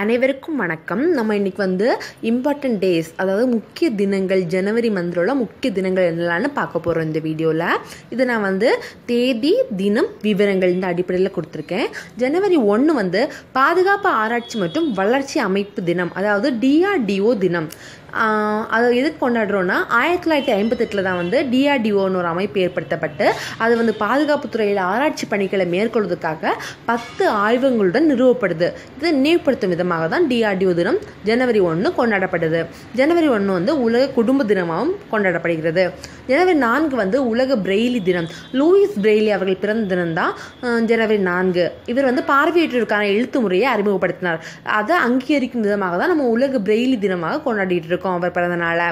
அனைவருக்கும் வணக்கம். நம்ம இன்னைக்கு வந்து இம்பார்ட்டன்ட் டேஸ் அதாவது முக்கிய தினங்கள் ஜனவரி மந்திரோட முக்கிய தினங்கள் என்னலான்னு பார்க்க போகிறோம் இந்த வீடியோவில் இது நான் வந்து தேதி தினம் விவரங்கள் இந்த அடிப்படையில் கொடுத்துருக்கேன். ஜனவரி ஒன்று வந்து பாதுகாப்பு ஆராய்ச்சி மற்றும் வளர்ச்சி அமைப்பு தினம் அதாவது டிஆர்டிஓ தினம். அதை எதுக்கு கொண்டாடுறோன்னா ஆயிரத்தி தொள்ளாயிரத்தி ஐம்பத்தெட்டில் தான் வந்து டிஆர்டிஓன்னு ஒரு அமைப்பு ஏற்படுத்தப்பட்டு அது வந்து பாதுகாப்பு துறையில் ஆராய்ச்சி பணிகளை மேற்கொள்வதற்காக பத்து ஆய்வங்களுடன் நிறுவப்படுது. இதை நினைவுபடுத்தும் விதமாக தான் டிஆர்டிஓ தினம் ஜனவரி ஒன்று கொண்டாடப்படுது. ஜனவரி ஒன்று வந்து உலக குடும்ப தினமாகவும் கொண்டாடப்படுகிறது. ஜனவரி நான்கு வந்து உலக பிரெய்லி தினம். லூயிஸ் பிரெய்லி அவர்கள் பிறந்த தினம் தான் ஜனவரி நான்கு. இவர் வந்து பார்வையற்றோருக்கான எழுத்து முறையை அறிமுகப்படுத்தினார். அதை அங்கீகரிக்கும் விதமாக தான் நம்ம உலக பிரெய்லி தினமாக கொண்டாடிட்டு இருக்கோம் அவர் பிறந்தனால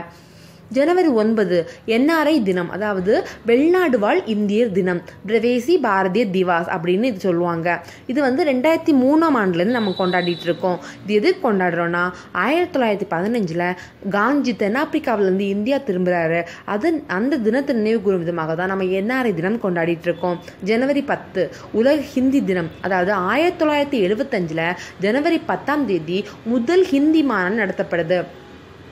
ஜனவரி ஒன்பது என்ஆர்ஐ தினம் அதாவது வெளிநாடு வாழ் இந்தியர் தினம் பிரவேசி பாரதிய திவாஸ் அப்படின்னு இது சொல்லுவாங்க. இது வந்து ரெண்டாயிரத்தி மூணாம் ஆண்டுலேருந்து நம்ம கொண்டாடிட்டு இருக்கோம். இது எதுக்கு கொண்டாடுறோன்னா ஆயிரத்தி தொள்ளாயிரத்தி பதினஞ்சில் காந்தி தென்னாப்பிரிக்காவிலேருந்து இந்தியா திரும்புகிறாரு அது அந்த தினத்தை நினைவு கூறும் விதமாக தான் நம்ம என்ஆர்ஐ தினம் கொண்டாடிட்டு இருக்கோம். ஜனவரி பத்து உலக ஹிந்தி தினம் அதாவது ஆயிரத்தி தொள்ளாயிரத்தி எழுபத்தஞ்சில் ஜனவரி பத்தாம் தேதி முதல் ஹிந்தி மாநாடு நடத்தப்படுது.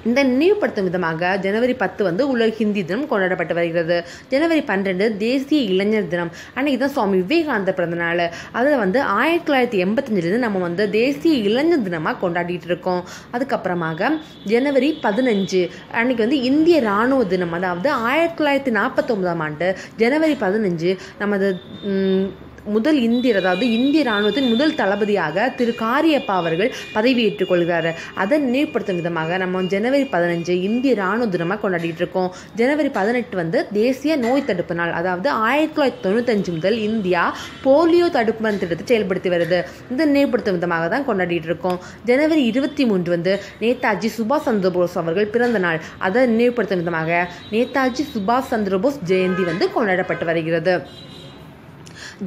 இந்த நினைவுபடுத்தும் விதமாக ஜனவரி பத்து வந்து உலக ஹிந்தி தினம் கொண்டாடப்பட்டு வருகிறது. ஜனவரி பன்னெண்டு தேசிய இளைஞர் தினம். அன்னைக்கு தான் சுவாமி விவேகானந்தர் பிறந்த நாள். அதில் வந்து ஆயிரத்தி தொள்ளாயிரத்தி எண்பத்தஞ்சிலேருந்து நம்ம வந்து தேசிய இளைஞர் தினமாக கொண்டாடிட்டு இருக்கோம். அதுக்கப்புறமாக ஜனவரி பதினஞ்சு அன்னைக்கு வந்து இந்திய இராணுவ தினம். அதாவது ஆயிரத்தி தொள்ளாயிரத்தி நாற்பத்தொம்பதாம் ஆண்டு ஜனவரி பதினஞ்சு நமது முதல் இந்தியர் அதாவது இந்திய ராணுவத்தின் முதல் தளபதியாக திரு காரியப்பா அவர்கள் பதவியேற்றுக் கொள்கிறார். அதை நினைவுபடுத்தும் விதமாக நம்ம ஜனவரி பதினஞ்சு இந்திய ராணுவ தினமாக கொண்டாடிட்டு இருக்கோம். ஜனவரி பதினெட்டு வந்து தேசிய நோய் தடுப்பு நாள் அதாவது ஆயிரத்தி தொள்ளாயிரத்தி தொண்ணூத்தஞ்சு முதல் இந்தியா போலியோ தடுப்பு மருந்து திட்டத்தை செயல்படுத்தி வருது. இதை நினைவுபடுத்தும் விதமாக தான் கொண்டாடிட்டு இருக்கோம். ஜனவரி இருபத்தி மூன்று வந்து நேதாஜி சுபாஷ் சந்திர போஸ் அவர்கள் பிறந்த நாள். அதை நினைவுபடுத்தும் விதமாக நேதாஜி சுபாஷ் சந்திர போஸ் ஜெயந்தி வந்து கொண்டாடப்பட்டு வருகிறது.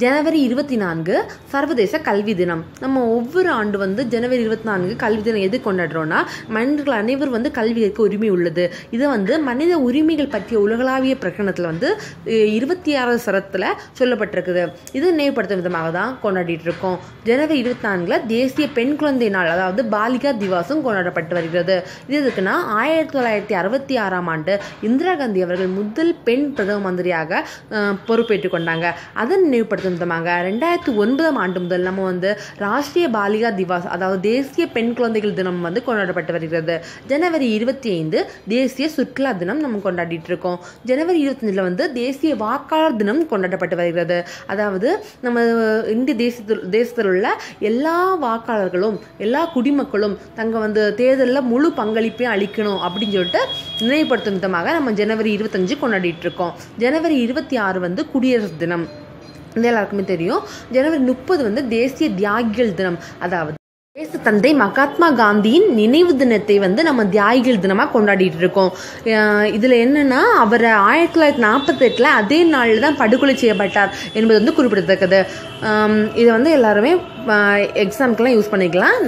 ஜனவரி இருபத்தி நான்கு சர்வதேச கல்வி தினம். நம்ம ஒவ்வொரு ஆண்டு வந்து ஜனவரி இருபத்தி நான்கு கல்வி தினம் எது கொண்டாடுறோம்னா மனிதர்கள் அனைவரும் வந்து கல்வி கற்க உரிமை உள்ளது. இது வந்து மனித உரிமைகள் பற்றிய உலகளாவிய பிரகடனத்தில் வந்து இருபத்தி ஆறாவது சரத்தில் சொல்லப்பட்டிருக்குது. இது நினைவுபடுத்தும் விதமாக தான் கொண்டாடிட்டு இருக்கோம் ஜனவரி இருபத்தி நான்கில் தேசிய பெண் குழந்தை நாள் அதாவது பாலிகா திவாசும் கொண்டாடப்பட்டு வருகிறது. இது எதுக்குன்னா ஆயிரத்தி தொள்ளாயிரத்தி அறுபத்தி ஆறாம் ஆண்டு இந்திரா காந்தி அவர்கள் முதல் பெண் பிரதம மந்திரியாக பொறுப்பேற்றுக் கொண்டாங்க. அதன் நினைவுபடுத்த விதமாக ரெண்டாயிரத்தி ஒன்பதாம் ஆண்டு முதல் நம்ம வந்து ராஷ்டிரிய பாலிகா திவாஸ் அதாவது தேசிய பெண் குழந்தைகள் தினம் வந்து கொண்டாடப்பட்டு வருகிறது. ஜனவரி இருபத்தி ஐந்து தேசிய சுற்றுலா தினம் நம்ம கொண்டாடிட்டு இருக்கோம். ஜனவரி இருபத்தஞ்சில் வந்து தேசிய வாக்காளர் தினம் கொண்டாடப்பட்டு வருகிறது. அதாவது நம்ம இந்திய தேசத்தில் தேசத்தில் உள்ள எல்லா வாக்காளர்களும் எல்லா குடிமக்களும் தங்க வந்து தேர்தலில் முழு பங்களிப்பையும் அளிக்கணும் அப்படின்னு சொல்லிட்டு நினைவுபடுத்தும் விதமாக நம்ம ஜனவரி இருபத்தஞ்சு கொண்டாடிட்டு இருக்கோம். ஜனவரி இருபத்தி ஆறு வந்து குடியரசு தினம். இது எல்லாருக்குமே தெரியும். ஜனவரி முப்பது வந்து தேசிய தியாகிகள் தினம். அதாவது தேச தந்தை மகாத்மா காந்தியின் நினைவு தினத்தை வந்து நம்ம தியாகிகள் தினமாக கொண்டாடிட்டு இருக்கோம். இதில் என்னென்னா என்னன்னா அவர் ஆயிரத்தி தொள்ளாயிரத்தி நாற்பத்தெட்டில் அதே நாளில் தான் படுகொலை செய்யப்பட்டார் என்பது வந்து குறிப்பிடத்தக்கது. இதை வந்து எல்லாருமே எக்ஸாம்க்கெல்லாம் யூஸ் பண்ணிக்கலாம்.